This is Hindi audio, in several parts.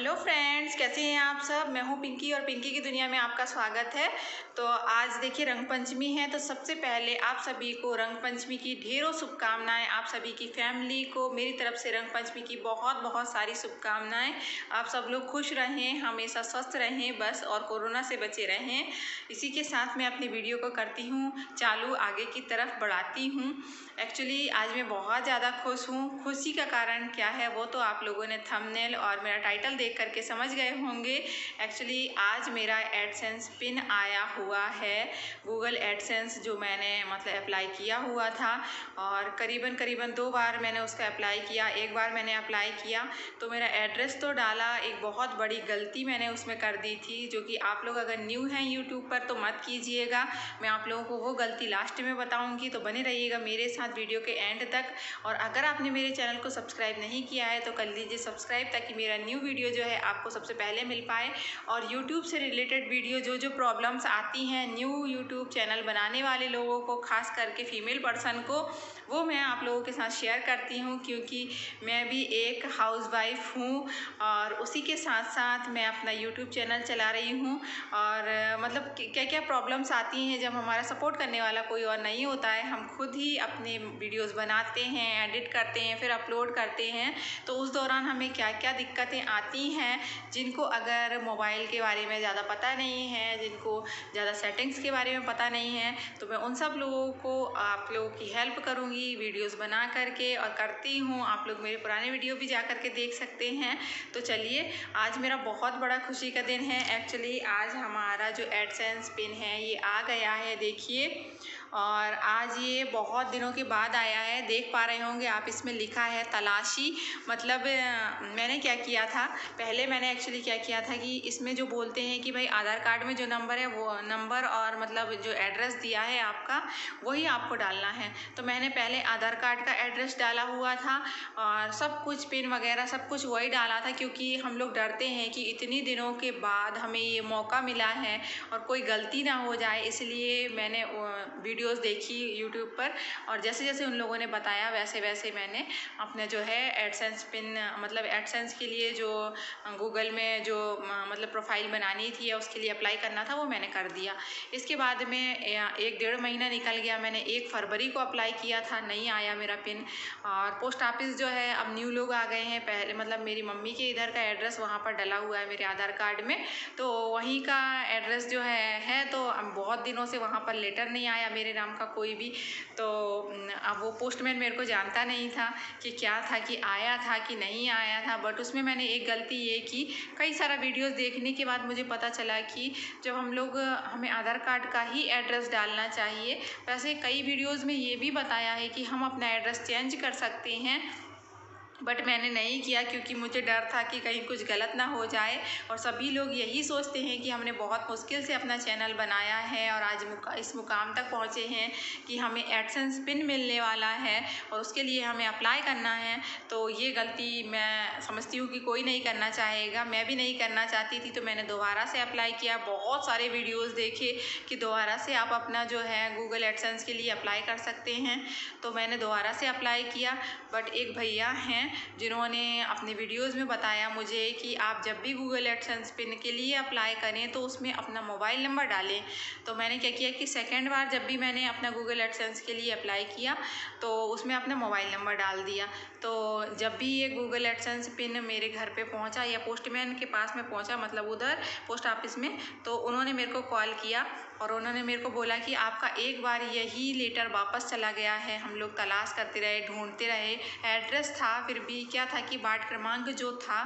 हेलो फ्रेंड्स कैसे हैं आप सब? मैं हूँ पिंकी और पिंकी की दुनिया में आपका स्वागत है। तो आज देखिए रंग पंचमी है तो सबसे पहले आप सभी को रंग पंचमी की ढेरों शुभकामनाएँ, आप सभी की फैमिली को, मेरी तरफ़ से रंग पंचमी की बहुत बहुत सारी शुभकामनाएँ। आप सब लोग खुश रहें, हमेशा स्वस्थ रहें, बस और कोरोना से बचे रहें। इसी के साथ मैं अपनी वीडियो को करती हूँ, चालू आगे की तरफ़ बढ़ाती हूँ। एक्चुअली आज मैं बहुत ज़्यादा खुश हूँ। खुशी का कारण क्या है, वो तो आप लोगों ने थमनेल और मेरा टाइटल करके समझ गए होंगे। एक्चुअली आज मेरा एडसेंस पिन आया हुआ है। गूगल एडसेंस जो मैंने मतलब अप्लाई किया हुआ था और करीबन करीबन दो बार मैंने उसका अप्लाई किया, एक बार मैंने अप्लाई किया तो मेरा एड्रेस तो डाला। एक बहुत बड़ी गलती मैंने उसमें कर दी थी, जो कि आप लोग अगर न्यू हैं यूट्यूब पर तो मत कीजिएगा। मैं आप लोगों को वो गलती लास्ट में बताऊँगी तो बने रहिएगा मेरे साथ वीडियो के एंड तक। और अगर आपने मेरे चैनल को सब्सक्राइब नहीं किया है तो कर लीजिए सब्सक्राइब ताकि मेरा न्यू वीडियो जो है आपको सबसे पहले मिल पाए। और यूट्यूब से रिलेटेड वीडियो जो जो प्रॉब्लम्स आती हैं न्यू यूट्यूब चैनल बनाने वाले लोगों को, खास करके फीमेल पर्सन को वो मैं आप लोगों के साथ शेयर करती हूँ क्योंकि मैं भी एक हाउस वाइफ हूँ और उसी के साथ साथ मैं अपना यूट्यूब चैनल चला रही हूँ और मतलब क्या क्या प्रॉब्लम्स आती हैं जब हमारा सपोर्ट करने वाला कोई और नहीं होता है, हम खुद ही अपने वीडियोज़ बनाते हैं एडिट करते हैं, फिर अपलोड करते हैं तो उस दौरान हमें क्या क्या दिक्कतें आती हैं जिनको अगर मोबाइल के बारे में ज़्यादा पता नहीं है, जिनको ज़्यादा सेटिंग्स के बारे में पता नहीं है तो मैं उन सब लोगों को आप लोगों की हेल्प करूँगी वीडियोज़ बना करके और करती हूँ। आप लोग मेरे पुराने वीडियो भी जा करके देख सकते हैं। तो चलिए, आज मेरा बहुत बड़ा खुशी का दिन है। एक्चुअली आज हमारा जो एडसेंस पिन है, ये आ गया है। देखिए और आज ये बहुत दिनों के बाद आया है, देख पा रहे होंगे आप, इसमें लिखा है तलाशी। मतलब मैंने क्या किया था, पहले मैंने एक्चुअली क्या किया था कि इसमें जो बोलते हैं कि भाई आधार कार्ड में जो नंबर है, वो नंबर और मतलब जो एड्रेस दिया है आपका, वही आपको डालना है। तो मैंने पहले आधार कार्ड का एड्रेस डाला हुआ था और सब कुछ पिन वगैरह सब कुछ वही डाला था क्योंकि हम लोग डरते हैं कि इतनी दिनों के बाद हमें ये मौका मिला है और कोई गलती ना हो जाए, इसलिए मैंने वीडियो वीडियोस देखी यूट्यूब पर और जैसे जैसे उन लोगों ने बताया, वैसे वैसे मैंने अपने जो है एडसेंस पिन मतलब एडसेंस के लिए जो गूगल में जो मतलब प्रोफ़ाइल बनानी थी या उसके लिए अप्लाई करना था, वो मैंने कर दिया। इसके बाद में एक डेढ़ महीना निकल गया, मैंने एक फरवरी को अप्लाई किया था, नहीं आया मेरा पिन। और पोस्ट ऑफ़िस जो है, अब न्यू लोग आ गए हैं, पहले मतलब मेरी मम्मी के इधर का एड्रेस वहाँ पर डला हुआ है मेरे आधार कार्ड में। तो वहीं का एड्रेस जो है है तो बहुत दिनों से वहाँ पर लेटर नहीं आया मेरे मेरे नाम का कोई भी तो अब वो पोस्टमैन मेरे को जानता नहीं था कि क्या था, कि आया था कि नहीं आया था बट उसमें मैंने एक गलती ये की। कई सारा वीडियोस देखने के बाद मुझे पता चला कि जब हम लोग, हमें आधार कार्ड का ही एड्रेस डालना चाहिए, वैसे कई वीडियोज़ में ये भी बताया है कि हम अपना एड्रेस चेंज कर सकते हैं। बट मैंने नहीं किया क्योंकि मुझे डर था कि कहीं कुछ गलत ना हो जाए। और सभी लोग यही सोचते हैं कि हमने बहुत मुश्किल से अपना चैनल बनाया है और आज मुका, इस मुकाम तक पहुँचे हैं कि हमें एडसेंस पिन मिलने वाला है और उसके लिए हमें अप्लाई करना है। तो ये गलती मैं समझती हूँ कि कोई नहीं करना चाहेगा। मैं भी नहीं करना चाहती थी तो मैंने दोबारा से अप्लाई किया। बहुत सारे वीडियोज़ देखे कि दोबारा से आप अपना जो है गूगल एडसेंस के लिए अप्लाई कर सकते हैं। तो मैंने दोबारा से अप्लाई किया। बट एक भैया हैं जिन्होंने अपने वीडियोज़ में बताया मुझे कि आप जब भी गूगल एडसेंस पिन के लिए अप्लाई करें तो उसमें अपना मोबाइल नंबर डालें। तो मैंने क्या किया कि सेकेंड बार जब भी मैंने अपना गूगल एडसेंस के लिए अप्लाई किया तो उसमें अपना मोबाइल नंबर डाल दिया। तो जब भी ये गूगल एडसेंस पिन मेरे घर पर पहुँचा या पोस्टमैन के पास में पहुँचा मतलब उधर पोस्ट ऑफ़िस में तो उन्होंने मेरे को कॉल किया। और उन्होंने मेरे को बोला कि आपका एक बार यही लेटर वापस चला गया है। हम लोग तलाश करते रहे, ढूंढते रहे। एड्रेस था, फिर भी क्या था कि बाट क्रमांक जो था,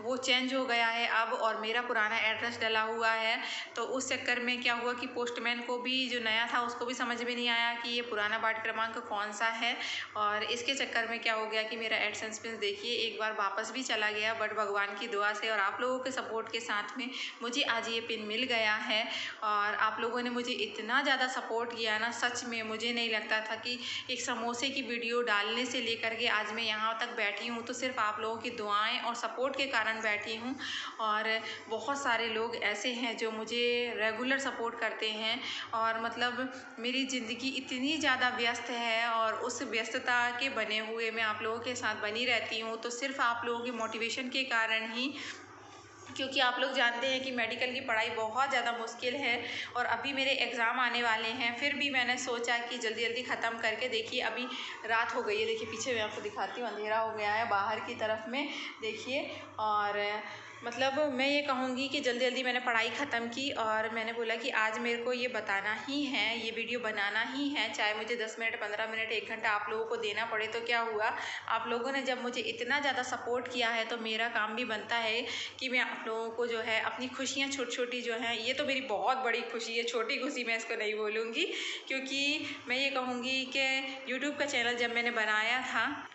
वो चेंज हो गया है अब और मेरा पुराना एड्रेस डला हुआ है। तो उस चक्कर में क्या हुआ कि पोस्टमैन को भी जो नया था, उसको भी समझ में नहीं आया कि ये पुराना बाट क्रमांक कौन सा है। और इसके चक्कर में क्या हो गया कि मेरा एडसेंस पिन देखिए, एक बार वापस भी चला गया। बट भगवान की दुआ से और आप लोगों के सपोर्ट के साथ में मुझे आज ये पिन मिल गया है। और आप लोगों ने मुझे इतना ज़्यादा सपोर्ट किया ना, सच में मुझे नहीं लगता था कि एक समोसे की वीडियो डालने से लेकर के आज मैं यहाँ तक बैठी हूँ। तो सिर्फ़ आप लोगों की दुआएँ और सपोर्ट के कारण बैठी हूँ और बहुत सारे लोग ऐसे हैं जो मुझे रेगुलर सपोर्ट करते हैं और मतलब मेरी ज़िंदगी इतनी ज़्यादा व्यस्त है और उस व्यस्तता के बने हुए मैं आप लोगों के साथ बनी रहती हूँ। तो सिर्फ़ आप लोगों के मोटिवेशन के कारण ही क्योंकि आप लोग जानते हैं कि मेडिकल की पढ़ाई बहुत ज़्यादा मुश्किल है और अभी मेरे एग्ज़ाम आने वाले हैं, फिर भी मैंने सोचा कि जल्दी जल्दी ख़त्म करके देखिए, अभी रात हो गई है, देखिए पीछे मैं आपको दिखाती हूँ, अंधेरा हो गया है बाहर की तरफ़ में, देखिए, और मतलब मैं ये कहूँगी कि जल्दी जल्दी मैंने पढ़ाई ख़त्म की और मैंने बोला कि आज मेरे को ये बताना ही है, ये वीडियो बनाना ही है। चाहे मुझे दस मिनट, पंद्रह मिनट, एक घंटा आप लोगों को देना पड़े तो क्या हुआ? आप लोगों ने जब मुझे इतना ज़्यादा सपोर्ट किया है तो मेरा काम भी बनता है कि मैं आप लोगों को जो है अपनी खुशियाँ छोटी छोटी जो हैं, ये तो मेरी बहुत बड़ी खुशी है छोटी खुशी मैं इसको नहीं बोलूँगी। क्योंकि मैं ये कहूँगी कि यूट्यूब का चैनल जब मैंने बनाया था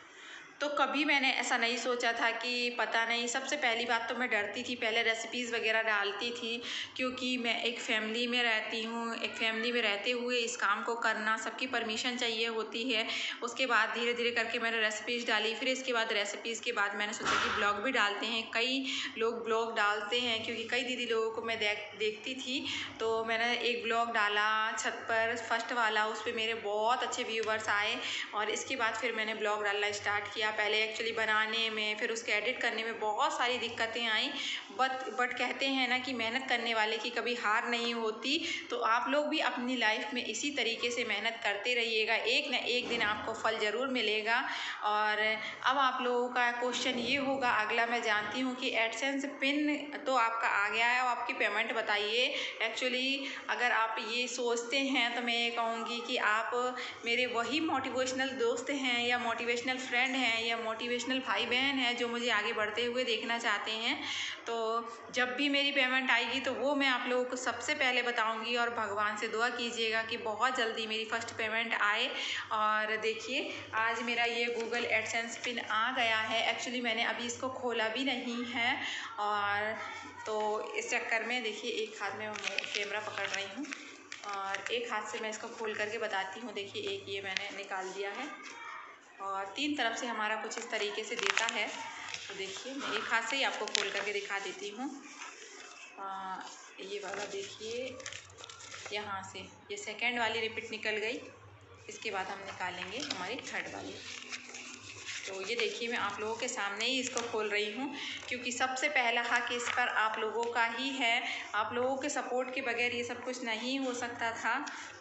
तो कभी मैंने ऐसा नहीं सोचा था कि पता नहीं, सबसे पहली बात तो मैं डरती थी, पहले रेसिपीज़ वगैरह डालती थी, क्योंकि मैं एक फ़ैमिली में रहती हूँ, एक फ़ैमिली में रहते हुए इस काम को करना, सबकी परमिशन चाहिए होती है। उसके बाद धीरे धीरे करके मैंने रेसिपीज़ डाली, फिर इसके बाद रेसिपीज़ के बाद मैंने सोचा कि ब्लॉग भी डालते हैं। कई लोग ब्लॉग डालते हैं, क्योंकि कई दीदी लोगों को मैं देख, देखती थी। तो मैंने एक ब्लॉग डाला, छत पर फ़र्स्ट वाला उस पर मेरे बहुत अच्छे व्यूवर्स आए और इसके बाद फिर मैंने ब्लॉग डालना स्टार्ट किया। पहले एक्चुअली बनाने में, फिर उसके एडिट करने में बहुत सारी दिक्कतें आई। बट बट कहते हैं ना कि मेहनत करने वाले की कभी हार नहीं होती। तो आप लोग भी अपनी लाइफ में इसी तरीके से मेहनत करते रहिएगा। एक ना एक दिन आपको फल ज़रूर मिलेगा। और अब आप लोगों का क्वेश्चन ये होगा, अगला मैं जानती हूँ कि एडसेंस पिन तो आपका आ गया है। और आपकी पेमेंट बताइए। एक्चुअली अगर आप ये सोचते हैं तो मैं ये कहूँगी कि आप मेरे वही मोटिवेशनल दोस्त हैं या मोटिवेशनल फ्रेंड हैं या मोटिवेशनल भाई बहन हैं जो मुझे आगे बढ़ते हुए देखना चाहते हैं तो जब भी मेरी पेमेंट आएगी तो वो मैं आप लोगों को सबसे पहले बताऊँगी और भगवान से दुआ कीजिएगा कि बहुत जल्दी मेरी फ़र्स्ट पेमेंट आए। और देखिए, आज मेरा ये गूगल एडसेंस पिन आ गया है। एक्चुअली मैंने अभी इसको खोला भी नहीं है। और तो इस चक्कर में देखिए, एक हाथ में कैमरा पकड़ रही हूँ। और एक हाथ से मैं इसको खोल करके बताती हूँ। देखिए, एक ये मैंने निकाल दिया है। और तीन तरफ़ से हमारा कुछ इस तरीके से देता है। तो देखिए, मैं एक हाथ से ही आपको खोल करके दिखा देती हूँ। ये वाला देखिए, यहाँ से, ये सेकेंड वाली रिपीट निकल गई। इसके बाद हम निकालेंगे हमारी थर्ड वाली। तो ये देखिए, मैं आप लोगों के सामने ही इसको खोल रही हूँ, क्योंकि सबसे पहला हक इस पर आप लोगों का ही है। आप लोगों के सपोर्ट के बगैर ये सब कुछ नहीं हो सकता था।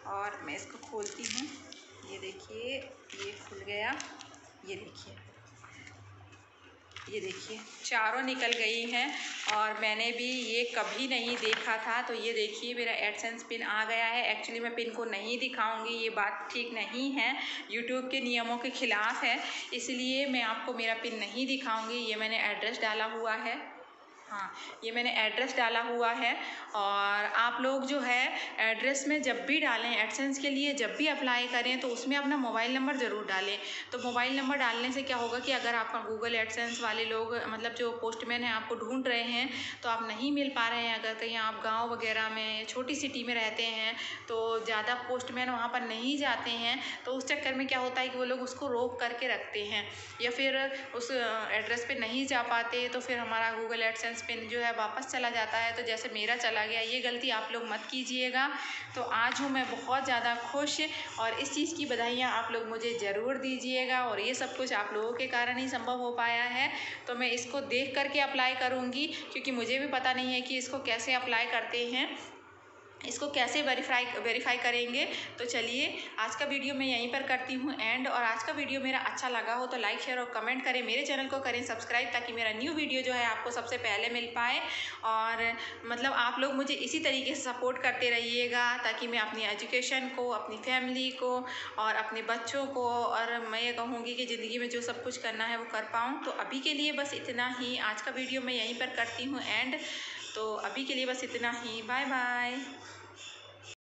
और मैं इसको खोलती हूँ। ये देखिए, ये खुल गया। ये देखिए। ये देखिए, चारों निकल गई हैं और मैंने भी ये कभी नहीं देखा था। तो ये देखिए, मेरा एडसेंस पिन आ गया है। एक्चुअली मैं पिन को नहीं दिखाऊँगी, ये बात ठीक नहीं है। यूट्यूब के नियमों के ख़िलाफ़ है, इसलिए मैं आपको मेरा पिन नहीं दिखाऊँगी। ये मैंने एड्रेस डाला हुआ है। हाँ ये मैंने एड्रेस डाला हुआ है और आप लोग जो है एड्रेस में जब भी डालें एडसेंस के लिए जब भी अप्लाई करें तो उसमें अपना मोबाइल नंबर ज़रूर डालें। तो मोबाइल नंबर डालने से क्या होगा कि अगर आपका गूगल एडसेंस वाले लोग मतलब जो पोस्टमैन हैं, आपको ढूंढ रहे हैं तो आप नहीं मिल पा रहे हैं। अगर कहीं आप गाँव वगैरह में, छोटी सिटी में रहते हैं तो ज़्यादा पोस्टमैन वहाँ पर नहीं जाते हैं तो उस चक्कर में क्या होता है कि वो लोग उसको रोक करके रखते हैं। या फिर उस एड्रेस पर नहीं जा पाते तो फिर हमारा गूगल एडसेंस पिन जो है वापस चला जाता है तो जैसे मेरा चला गया, ये गलती आप लोग मत कीजिएगा। तो आज हूँ मैं बहुत ज़्यादा खुश और इस चीज़ की बधाइयाँ आप लोग मुझे ज़रूर दीजिएगा और ये सब कुछ आप लोगों के कारण ही संभव हो पाया है। तो मैं इसको देख करके अप्लाई करूँगी, क्योंकि मुझे भी पता नहीं है कि इसको कैसे अप्लाई करते हैं। इसको कैसे वेरीफाई वेरीफाई करेंगे? तो चलिए, आज का वीडियो मैं यहीं पर करती हूँ एंड और आज का वीडियो मेरा अच्छा लगा हो तो लाइक शेयर और कमेंट करें। मेरे चैनल को करें सब्सक्राइब ताकि मेरा न्यू वीडियो जो है आपको सबसे पहले मिल पाए। और मतलब आप लोग मुझे इसी तरीके से सपोर्ट करते रहिएगा ताकि मैं अपनी एजुकेशन को, अपनी फैमिली को और अपने बच्चों को और मैं ये कहूँगी कि ज़िंदगी में जो सब कुछ करना है वो कर पाऊँ। तो अभी के लिए बस इतना ही। आज का वीडियो मैं यहीं पर करती हूँ एंड तो अभी के लिए बस इतना ही। Bye bye.